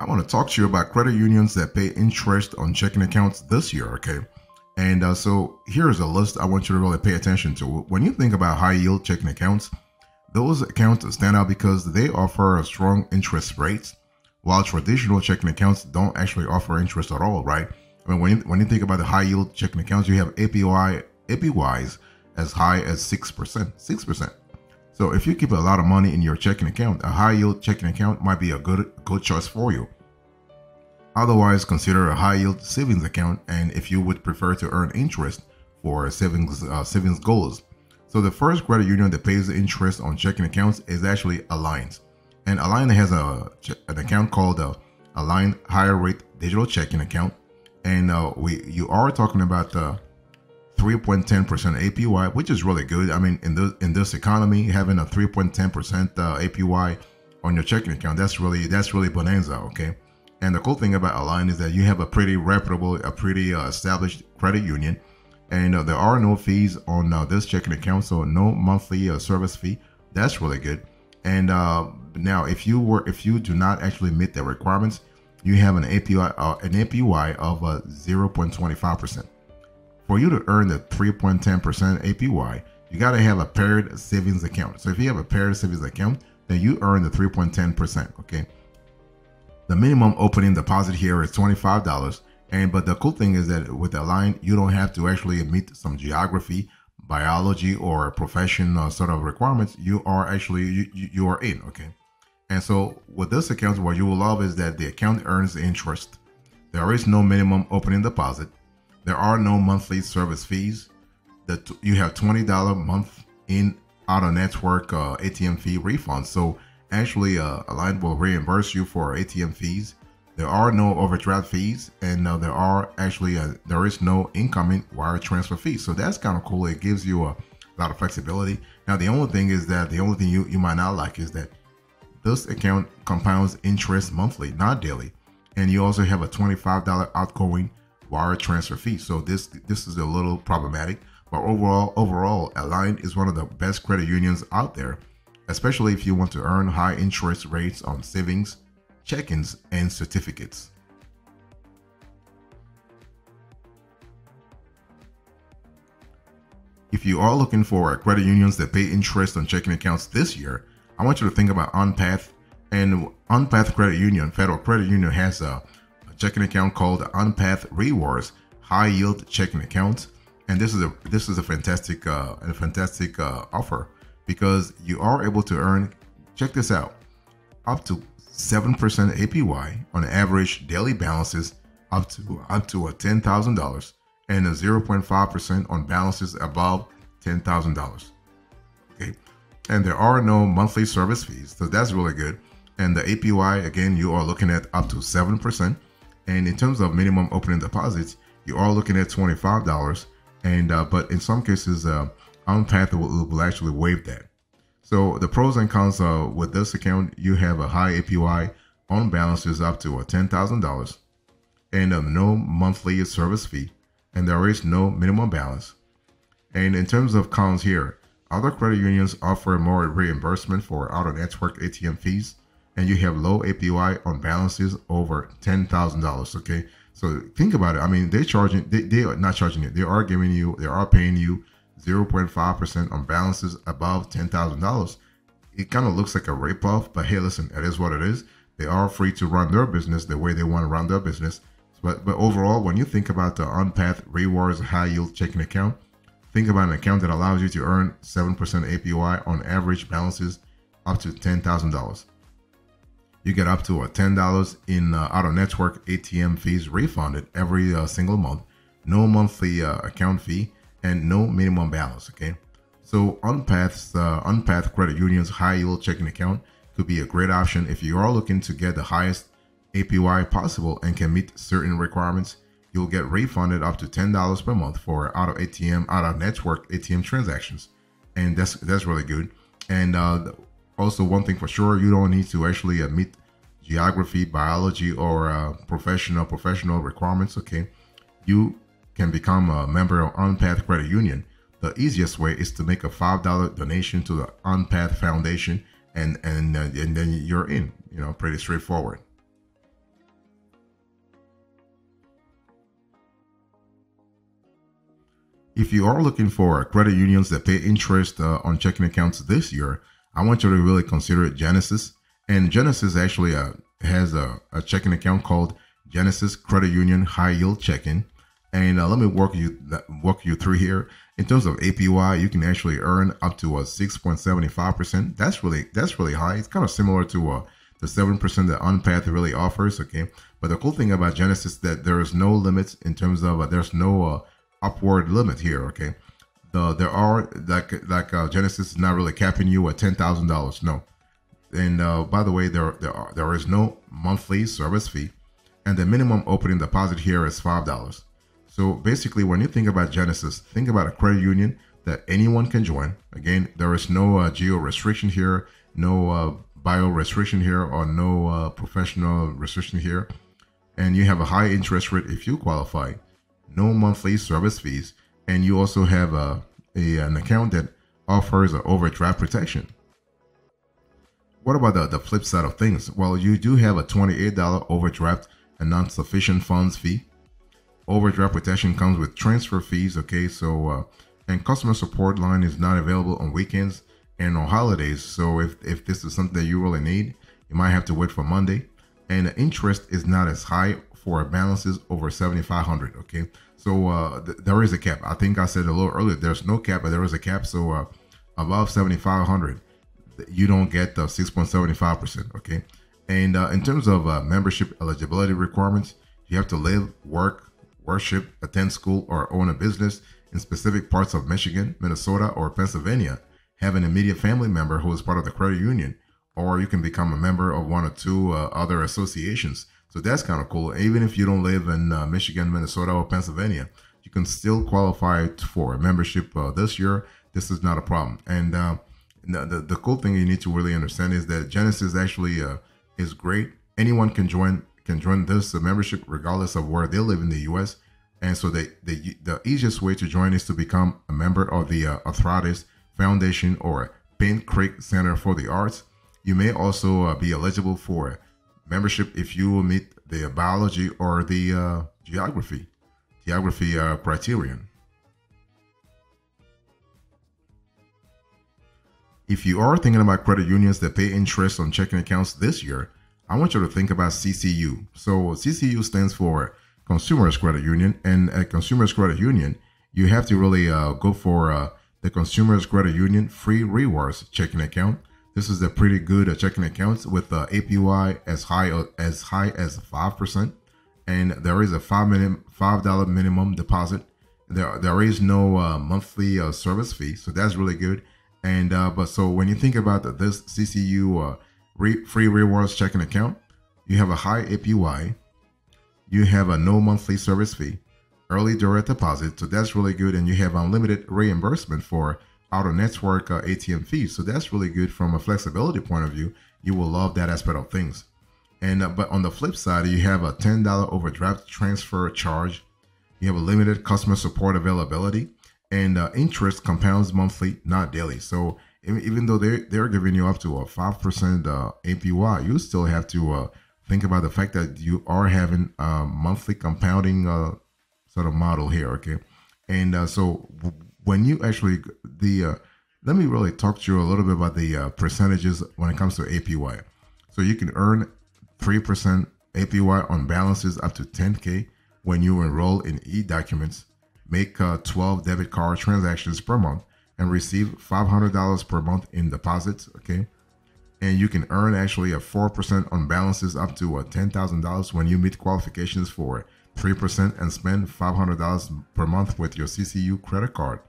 I want to talk to you about credit unions that pay interest on checking accounts this year, okay? And uh, so here's a list I want you to really pay attention to. When you think about high yield checking accounts, those accounts stand out because they offer a strong interest rates, while traditional checking accounts don't actually offer interest at all, right? I mean, when you, when you think about the high yield checking accounts, you have APY, APYs as high as 6%. 6%. So if you keep a lot of money in your checking account, a high yield checking account might be a good good choice for you. Otherwise, consider a high yield savings account, and if you would prefer to earn interest for savings uh, savings goals. So the first credit union that pays interest on checking accounts is actually Alliant, and Alliant has a an account called the Alliant Higher Rate Digital Checking Account, and uh, we you are talking about the 3.10% APY, which is really good. I mean, in this in this economy, having a 3.10% uh, APY on your checking account, that's really that's really bonanza. Okay. And the cool thing about Alliant is that you have a pretty reputable, a pretty uh, established credit union, and uh, there are no fees on uh, this checking account, so no monthly uh, service fee. That's really good. And uh, now, if you were, if you do not actually meet the requirements, you have an APY, an APY of 0.25%. For you to earn the 3.10% APY, you got to have a paired savings account. So if you have a paired savings account, then you earn the 3.10%. Okay. The minimum opening deposit here is $25. And but the cool thing is that with Alliant, you don't have to actually meet some geography, biology, or profession uh, sort of requirements. You are actually you, you are in. Okay. And so with this account, what you will love is that the account earns interest. There is no minimum opening deposit. There are no monthly service fees. That you have twenty dollar month in out of network uh, ATM fee refund. So actually, uh, Alliant will reimburse you for ATM fees. There are no overdraft fees, and uh, there are actually uh, there is no incoming wire transfer fees. So that's kind of cool. It gives you a lot of flexibility. Now, the only thing is that the only thing you, you might not like is that this account compounds interest monthly, not daily, and you also have a $25 outgoing wire transfer fee. So this this is a little problematic. But overall, overall, Alliant is one of the best credit unions out there, especially if you want to earn high interest rates on savings, check-ins, and certificates. If you are looking for credit unions that pay interest on checking accounts this year, I want you to think about OnPath. And OnPath Credit Union, Federal Credit Union, has a checking account called OnPath Rewards High Yield Checking Account, and this is a this is a fantastic uh, a fantastic uh, offer because you are able to earn. Check this out, up to seven percent APY on average daily balances up to up to a ten thousand dollars and a zero point five percent on balances above ten thousand dollars. Okay, and there are no monthly service fees, so that's really good. And the APY again, you are looking at up to seven percent and in terms of minimum opening deposits, you are looking at $25. And uh, but in some cases, uh, OnPath will, will actually waive that. So the pros and cons uh, with this account, you have a high APY on balances up to $10,000 and uh, no monthly service fee, and there is no minimum balance. And in terms of cons here, other credit unions offer more reimbursement for out of network ATM fees and you have low APY on balances over ten thousand dollars. Okay, so think about it. I mean, they're charging. They, they are not charging you. They are giving you. They are paying you zero point five percent on balances above ten thousand dollars. It kind of looks like a rip off, but hey, listen, it is what it is. They are free to run their business the way they want to run their business. But but overall, when you think about the OnPath Rewards High Yield Checking Account, think about an account that allows you to earn seven percent APY on average balances up to ten thousand dollars you get up to a $10 in uh, out of network ATM fees refunded every uh, single month, no monthly uh, account fee, and no minimum balance. Okay, so OnPath's uh, OnPath Credit Union's high yield checking account could be a great option if you are looking to get the highest APY possible and can meet certain requirements. You'll get refunded up to $10 per month for out of ATM out of network ATM transactions, and that's that's really good. And uh, also, one thing for sure, you don't need to actually uh, meet geography, biology, or uh, professional professional requirements, okay, you can become a member of OnPath Credit Union. The easiest way is to make a five dollar donation to the OnPath Foundation, and and uh, and then you're in. You know, pretty straightforward. If you are looking for credit unions that pay interest uh, on checking accounts this year, I want you to really consider Genesis and Genesis actually uh, has a, a, checking account called Genesis Credit Union High Yield Checking. And uh, let me walk you walk you through here. In terms of APY, you can actually earn up to a 6.75%. That's really that's really high. It's kind of similar to uh, the 7% that OnPath really offers. Okay, but the cool thing about Genesis that there is no limits in terms of uh, there's no uh, upward limit here. Okay, the there are like like uh, Genesis is not really capping you at ten thousand dollars. No, and uh, by the way, there there are, there is no monthly service fee, and the minimum opening deposit here is five dollars. So basically, when you think about Genesis, think about a credit union that anyone can join. Again, there is no uh, geo restriction here, no uh, bio restriction here, or no uh, professional restriction here, and you have a high interest rate if you qualify no monthly service fees, and you also have a, a an account that offers an overdraft protection. What about the, the flip side of things? Well, you do have a $28 overdraft and non-sufficient funds fee. Overdraft protection comes with transfer fees, okay? So, uh, and customer support line is not available on weekends and on holidays. So if, if this is something that you really need, you might have to wait for Monday. And the interest is not as high for balances over 7500 okay so uh, th- there is a cap i think i said a little earlier there's no cap but there is a cap so uh, above 7500 you don't get the 6.75% okay and uh, in terms of uh, membership eligibility requirements you have to live work worship attend school or own a business in specific parts of michigan minnesota or pennsylvania have an immediate family member who is part of the credit union or you can become a member of one or two uh, other associations so that's kind of cool. Even if you don't live in uh, Michigan, Minnesota, or Pennsylvania, you can still qualify for a membership uh, this year. This is not a problem. And the, the cool thing you need to really understand is that Genesis actually uh, is great. Anyone can join can join this uh, membership regardless of where they live in the U.S. And so the, the, the easiest way to join is to become a member of the uh, Arthritis Foundation or Pine Creek Center for the Arts. You may also uh, be eligible for membership if you meet the biology or the uh, geography geography uh, criterion. If you are thinking about credit unions that pay interest on checking accounts this year, I want you to think about CCU. So CCU stands for Consumers Credit Union, and at Consumers Credit Union, you have to really uh, go for uh, the Consumers Credit Union Free Rewards checking account this is a pretty good uh, checking account with uh, APY as high uh, as high as five percent, and there is a five minute five dollar minimum deposit. There there is no uh, monthly uh, service fee, so that's really good. And uh, but so when you think about this CCU re- free rewards checking account, you have a high APY, you have a no monthly service fee, early direct deposit, so that's really good, and you have unlimited reimbursement for out of network uh, ATM fees. So that's really good from a flexibility point of view. You will love that aspect of things. And uh, but on the flip side, you have a ten dollar overdraft transfer charge. You have a limited customer support availability, and uh, interest compounds monthly, not daily. So even though they they're giving you up to a five percent uh, APY, you still have to uh, think about the fact that you are having a monthly compounding uh, sort of model here. Okay, and uh, so when you actually the uh, let me really talk to you a little bit about the uh, percentages when it comes to APY. So you can earn three percent APY on balances up to 10k when you enroll in e-documents, make uh, 12 debit card transactions per month, and receive $500 per month in deposits. Okay, and you can earn actually a four percent on balances up to uh, $10,000 when you meet qualifications for 3% and spend $500 per month with your CCU credit card.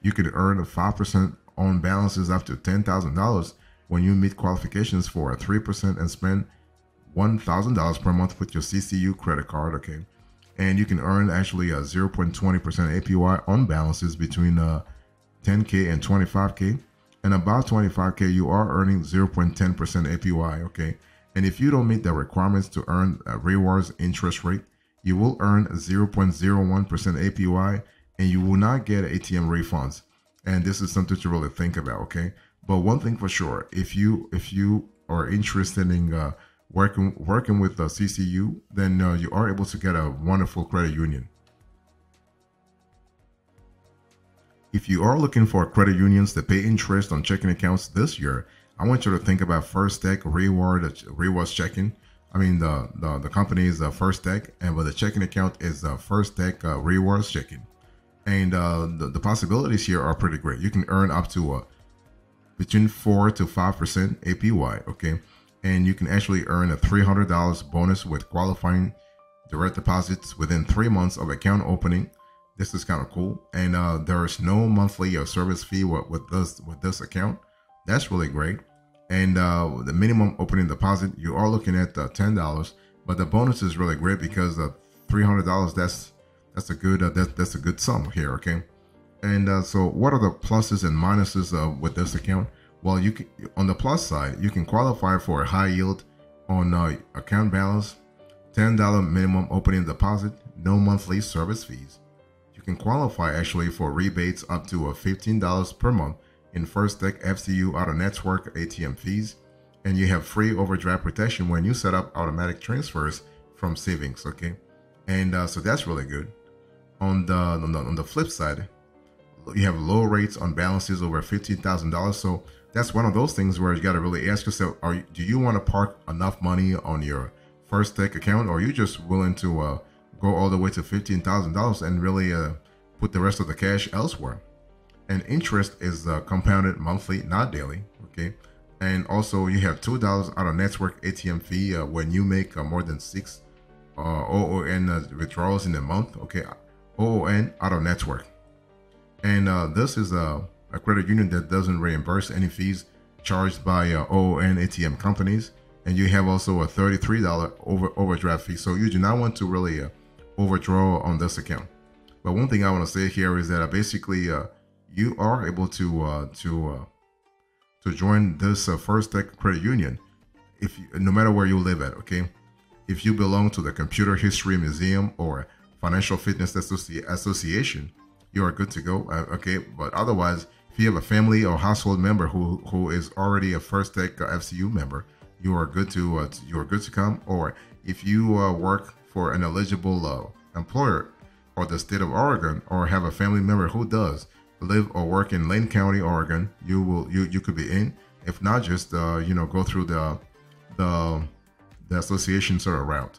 You could earn a 5% on balances up to $10,000 when you meet qualifications for a 3% and spend $1,000 per month with your CCU credit card, okay? And you can earn actually a 0.20% APY on balances between uh, 10K and 25K. And about 25K, you are earning 0.10% APY, okay? And if you don't meet the requirements to earn a rewards interest rate, you will earn 0.01% APY and you will not get ATM refunds. And this is something to really think about, okay? But one thing for sure, if you if you are interested in uh, working working with the CCU, then uh, you are able to get a wonderful credit union. if you are looking for credit unions that pay interest on checking accounts this year, I want you to think about First Tech Reward Rewards Checking. I mean, the the, the company is uh, First Tech, and but the checking account is uh, First Tech uh, Rewards Checking. And uh, the, the possibilities here are pretty great. You can earn up to uh, between four to five percent APY. Okay, and you can actually earn a three hundred dollars bonus with qualifying direct deposits within three months of account opening. This is kind of cool, and uh, there is no monthly or service fee with, with this with this account. That's really great. And uh, the minimum opening deposit, you are looking at uh, ten dollars, but the bonus is really great because the three hundred dollars that's that's a good uh, that, that's a good sum here. Okay, and uh, so what are the pluses and minuses uh, with this account? Well, you can on the plus side, you can qualify for a high yield on uh, account balance, ten dollar minimum opening deposit, no monthly service fees. You can qualify actually for rebates up to uh, fifteen dollars per month in First Tech FCU out of network ATM fees, and you have free overdraft protection when you set up automatic transfers from savings. Okay, and uh, so that's really good. On the, on the on the flip side, you have low rates on balances over fifteen thousand dollars. So that's one of those things where you got to really ask yourself: Are do you want to park enough money on your First Tech account, or are you just willing to uh, go all the way to fifteen thousand dollars and really uh, put the rest of the cash elsewhere? And interest is uh, compounded monthly, not daily. Okay, and also you have two dollars out of network ATM fee uh, when you make uh, more than six uh, OON uh, withdrawals in a month. Okay, OON out of network. And this is a, a, credit union that doesn't reimburse any fees charged by uh, OON ATM companies. And you have also a $33 over overdraft fee. So you do not want to really uh, overdraw on this account. But one thing I want to say here is that uh, basically uh, you are able to uh, to to join this First Tech Credit Union if you, no matter where you live at. Okay, if you belong to the Computer History Museum or Financial Fitness Associ- Association, you are good to go. Uh, okay, but otherwise, if you have a family or household member who who is already a First Tech FCU member, you are good to, uh, you are good to come. Or if you uh, work for an eligible uh, employer or the state of Oregon, or have a family member who does live or work in Lane County, Oregon, you will you you could be in. If not, just uh, you know go through the the the association sort of route.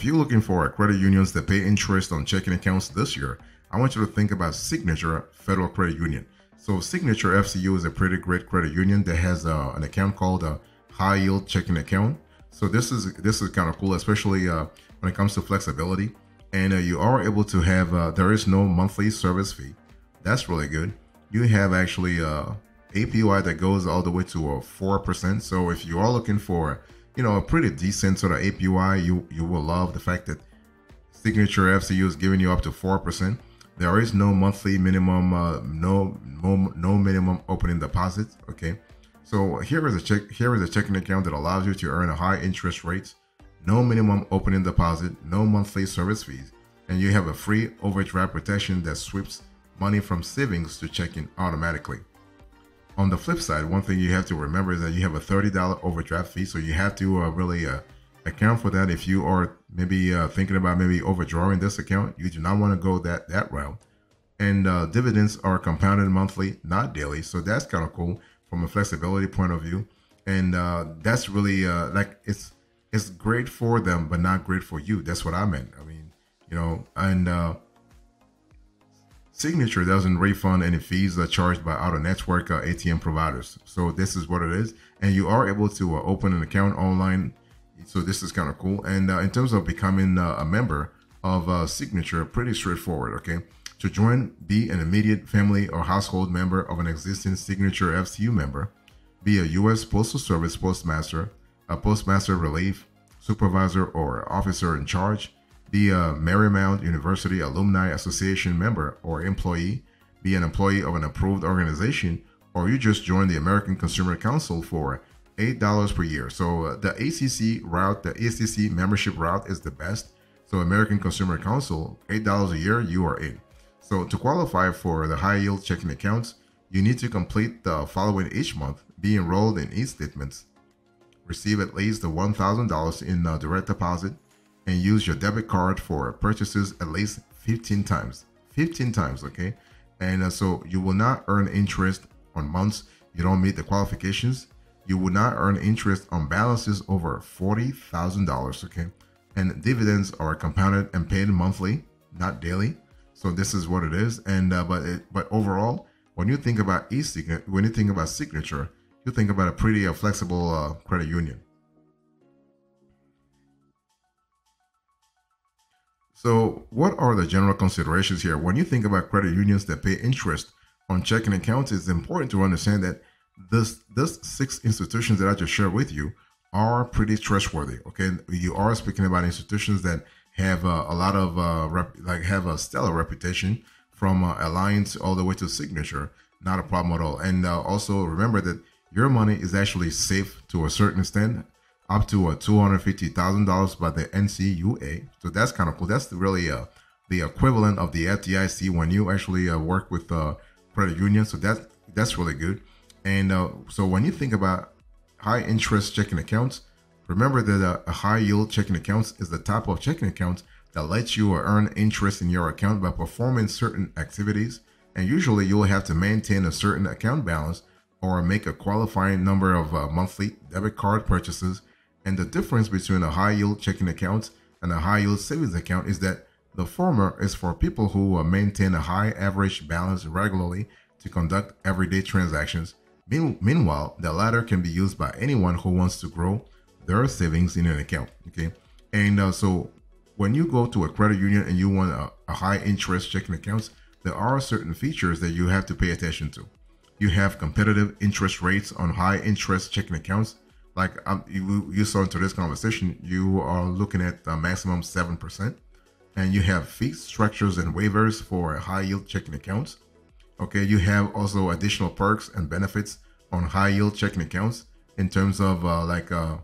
If you're looking for credit unions that pay interest on checking accounts this year, I want you to think about Signature Federal Credit Union. So Signature FCU is a pretty great credit union that has uh, an account called a high yield checking account. So this is this is kind of cool, especially uh, when it comes to flexibility. And uh, you are able to have uh, there is no monthly service fee. That's really good. You have actually uh, APY that goes all the way to a four percent. So if you are looking for you know, a pretty decent sort of APY. You you will love the fact that Signature FCU is giving you up to four percent. There is no monthly minimum, uh, no, no no minimum opening deposits. Okay, so here is a check. Here is a checking account that allows you to earn a high interest rate, no minimum opening deposit, no monthly service fees, and you have a free overdraft protection that sweeps money from savings to checking automatically. On the flip side, one thing you have to remember is that you have a $30 overdraft fee, so you have to uh, really uh, account for that if you are maybe uh, thinking about maybe overdrawing this account. You do not want to go that that route. And uh, dividends are compounded monthly, not daily, so that's kind of cool from a flexibility point of view. And uh, that's really uh, like it's it's great for them, but not great for you. That's what I meant. I mean, you know, and Signature doesn't refund any fees that are charged by of network uh, ATM providers. So this is what it is, and you are able to uh, open an account online. So this is kind of cool. And uh, in terms of becoming uh, a member of uh, Signature, pretty straightforward. Okay, to join, be an immediate family or household member of an existing Signature FCU member, be a U.S. Postal Service postmaster, a postmaster relief supervisor, or officer in charge be a Marymount University Alumni Association member or employee, be an employee of an approved organization, or you just join the American Consumer Council for $8 per year. So uh, the ACC route, the ACC membership route is the best. So American Consumer Council, $8 a year, you are in. So to qualify for the high yield checking accounts, you need to complete the following each month, be enrolled in e-statements, receive at least the $1,000 in uh, direct deposit, and use your debit card for purchases at least 15 times. 15 times, okay? And uh, so you will not earn interest on months you don't meet the qualifications. You will not earn interest on balances over $40,000, okay? And dividends are compounded and paid monthly, not daily. So this is what it is. And uh, but it, but overall, when you think about e-signature, when you think about signature, you think about a pretty uh, flexible uh, credit union. So, what are the general considerations here? When you think about credit unions that pay interest on checking accounts, it's important to understand that this this six institutions that I just shared with you are pretty trustworthy. Okay, you are speaking about institutions that have uh, a lot of uh, rep- like have a stellar reputation from uh, alliant all the way to signature. Not a problem at all. And uh, also remember that your money is actually safe to a certain extent up to a $250,000 by the NCUA. So that's kind of cool. That's really uh, the equivalent of the FDIC when you actually uh, work with uh, credit union. So that that's really good. And uh, so when you think about high interest checking accounts, remember that a, a high yield checking accounts is the type of checking account that lets you earn interest in your account by performing certain activities. And usually you'll have to maintain a certain account balance or make a qualifying number of uh, monthly debit card purchases and the difference between a high yield checking account and a high yield savings account is that the former is for people who uh, maintain a high average balance regularly to conduct everyday transactions. Meanwhile, the latter can be used by anyone who wants to grow their savings in an account. Okay. And uh, so when you go to a credit union and you want a, a high interest checking accounts, there are certain features that you have to pay attention to. You have competitive interest rates on high interest checking accounts like um, you, you saw into this conversation, you are looking at a maximum 7%. And you have fees, structures and waivers for high yield checking accounts. Okay, you have also additional perks and benefits on high yield checking accounts in terms of uh, like uh,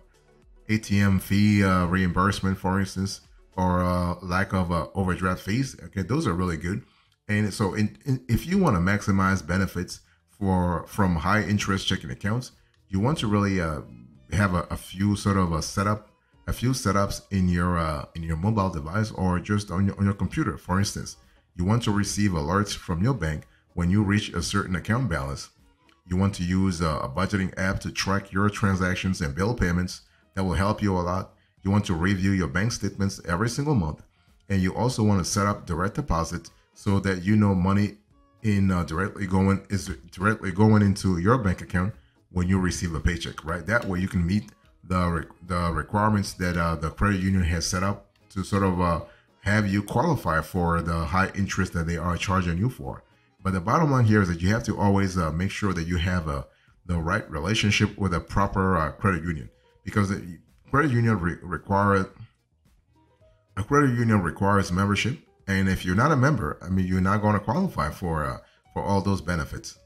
ATM fee uh, reimbursement, for instance, or uh, lack of uh, overdraft fees. Okay, those are really good. And so, in, in, if you want to maximize benefits for from high interest checking accounts, you want to really uh, have a, a few sort of a setup, a few setups in your uh, in your mobile device or just on your on your computer. For instance, you want to receive alerts from your bank when you reach a certain account balance. You want to use a, a budgeting app to track your transactions and bill payments. That will help you a lot. You want to review your bank statements every single month, and you also want to set up direct deposit so that you know money in uh, directly going is directly going into your bank account when you receive a paycheck, right? That way you can meet the the requirements that uh, the credit union has set up to sort of uh, have you qualify for the high interest that they are charging you for. But the bottom line here is that you have to always uh, make sure that you have a the right relationship with a proper uh, credit union because the credit union re- require a credit union requires membership, and if you're not a member, I mean, you're not going to qualify for uh, for all those benefits.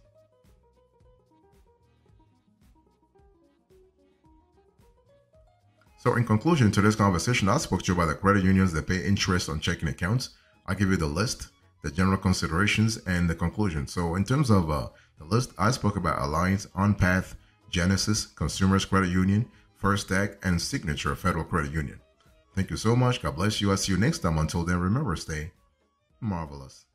So, in conclusion to this conversation, I spoke to you about the credit unions that pay interest on checking accounts. I give you the list, the general considerations, and the conclusion. So, in terms of uh, the list, I spoke about Alliant, OnPath, Genesis, Consumers Credit Union, First Tech, and Signature Federal Credit Union. Thank you so much. God bless you. I'll see you next time. Until then, remember, stay marvelous.